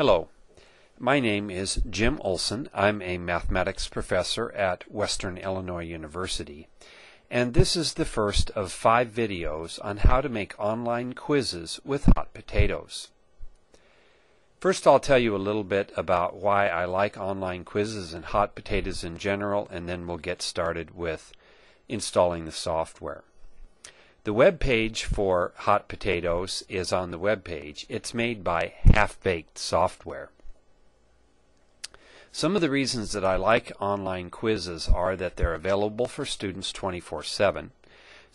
Hello, my name is Jim Olson. I'm a mathematics professor at Western Illinois University, and this is the first of five videos on how to make online quizzes with hot potatoes. First, I'll tell you a little bit about why I like online quizzes and hot potatoes in general, and then we'll get started with installing the software. The web page for Hot Potatoes is on the web page. It's made by Half Baked Software. Some of the reasons that I like online quizzes are that they're available for students 24-7.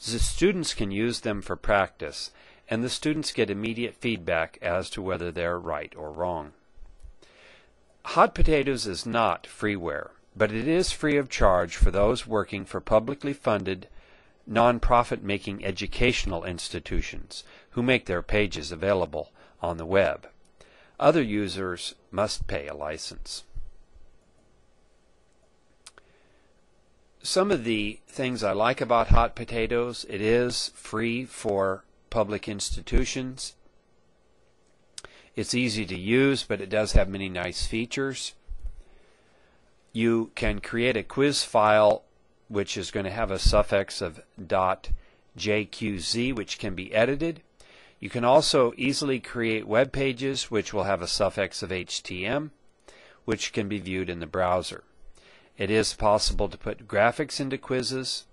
The students can use them for practice, and the students get immediate feedback as to whether they're right or wrong. Hot Potatoes is not freeware, but it is free of charge for those working for publicly funded nonprofit making educational institutions who make their pages available on the web. Other users must pay a license. Some of the things I like about Hot Potatoes, it is free for public institutions. It's easy to use, but it does have many nice features. You can create a quiz file which is going to have a suffix of .jqz which can be edited. You can also easily create web pages which will have a suffix of HTML which can be viewed in the browser. It is possible to put graphics into quizzes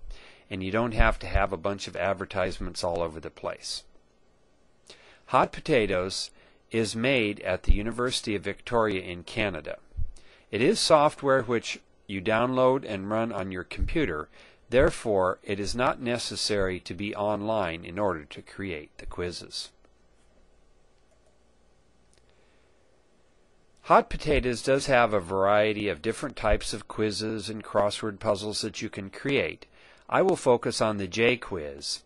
and you don't have to have a bunch of advertisements all over the place. Hot Potatoes is made at the University of Victoria in Canada. It is software which you download and run on your computer. Therefore, it is not necessary to be online in order to create the quizzes. Hot Potatoes does have a variety of different types of quizzes and crossword puzzles that you can create. I will focus on the J quiz,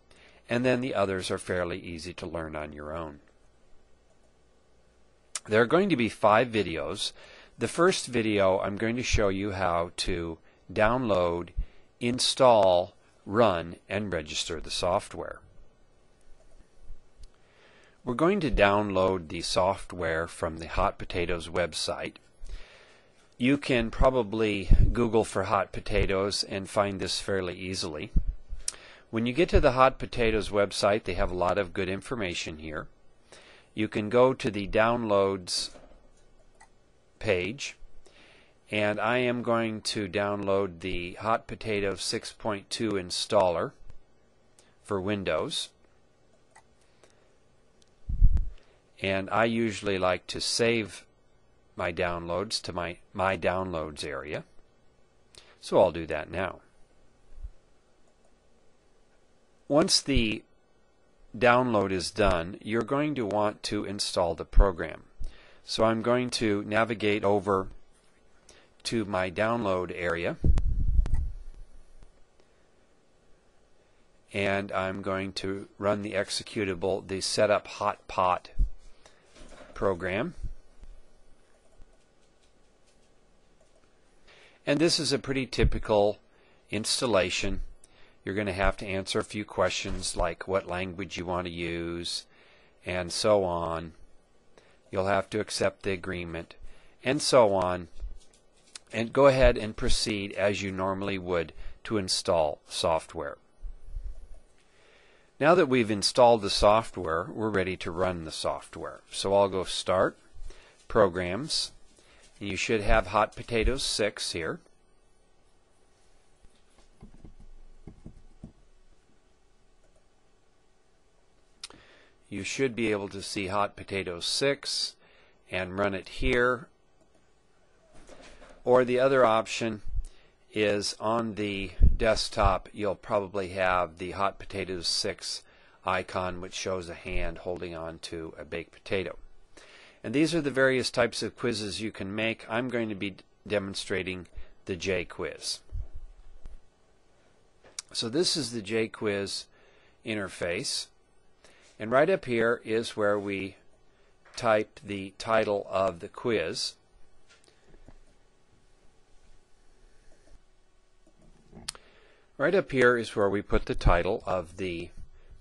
and then the others are fairly easy to learn on your own. There are going to be five videos the first video I'm going to show you how to download, install, run, and register the software. We're going to download the software from the Hot Potatoes website. You can probably Google for Hot Potatoes and find this fairly easily. When you get to the Hot Potatoes website, they have a lot of good information here. You can go to the Downloads page and I am going to download the Hot Potato 6.2 installer for Windows. And I usually like to save my downloads to my my downloads area. So I'll do that now. Once the download is done you're going to want to install the program so I'm going to navigate over to my download area and I'm going to run the executable, the setup hot pot program. And this is a pretty typical installation. You're going to have to answer a few questions like what language you want to use and so on you'll have to accept the agreement, and so on. And go ahead and proceed as you normally would to install software. Now that we've installed the software, we're ready to run the software. So I'll go Start, Programs. You should have Hot Potatoes 6 here. You should be able to see Hot Potato 6 and run it here. Or the other option is on the desktop you'll probably have the Hot Potato 6 icon which shows a hand holding on to a baked potato. And these are the various types of quizzes you can make. I'm going to be demonstrating the J quiz. So this is the J quiz interface. And right up here is where we type the title of the quiz. Right up here is where we put the title of the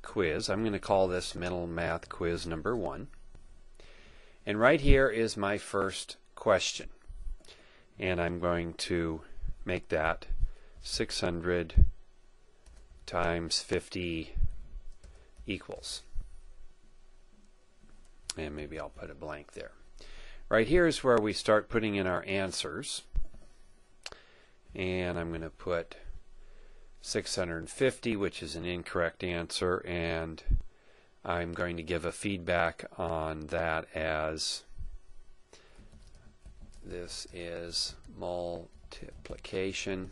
quiz. I'm going to call this Mental Math Quiz number one. And right here is my first question. And I'm going to make that 600 times 50 equals. And maybe I'll put a blank there. Right here is where we start putting in our answers. And I'm going to put 650, which is an incorrect answer, and I'm going to give a feedback on that as this is multiplication.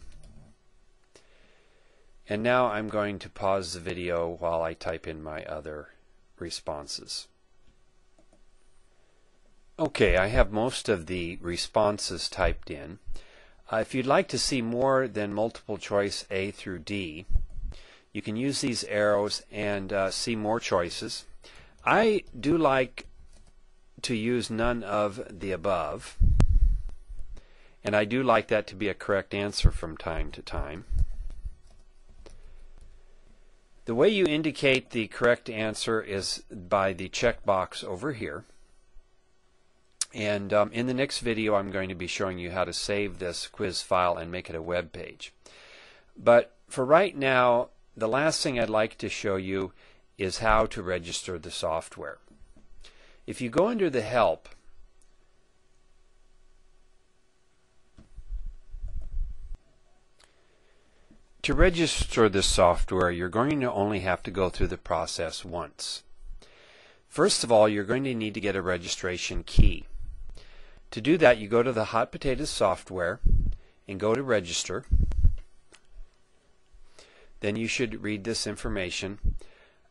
And now I'm going to pause the video while I type in my other responses. Okay, I have most of the responses typed in. Uh, if you'd like to see more than multiple choice A through D, you can use these arrows and uh, see more choices. I do like to use none of the above, and I do like that to be a correct answer from time to time. The way you indicate the correct answer is by the checkbox over here. And um, in the next video, I'm going to be showing you how to save this quiz file and make it a web page. But for right now, the last thing I'd like to show you is how to register the software. If you go under the Help, to register this software, you're going to only have to go through the process once. First of all, you're going to need to get a registration key. To do that, you go to the Hot Potatoes software and go to register. Then you should read this information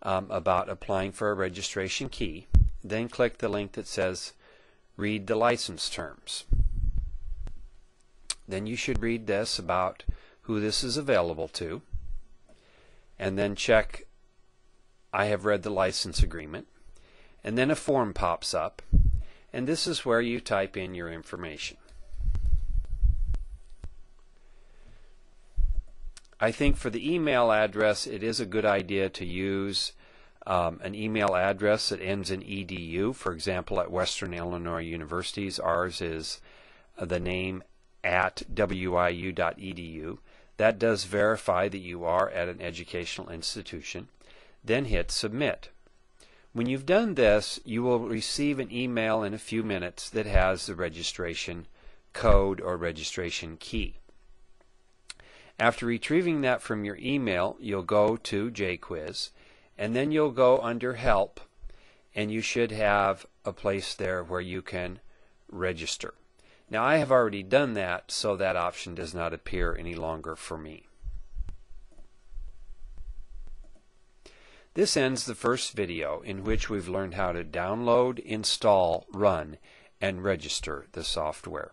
um, about applying for a registration key. Then click the link that says read the license terms. Then you should read this about who this is available to. And then check I have read the license agreement. And then a form pops up and this is where you type in your information. I think for the email address, it is a good idea to use um, an email address that ends in edu. For example, at Western Illinois Universities, ours is uh, the name at wiu.edu. That does verify that you are at an educational institution. Then hit submit. When you've done this, you will receive an email in a few minutes that has the registration code or registration key. After retrieving that from your email, you'll go to JQuiz and then you'll go under Help and you should have a place there where you can register. Now I have already done that so that option does not appear any longer for me. This ends the first video in which we've learned how to download, install, run, and register the software.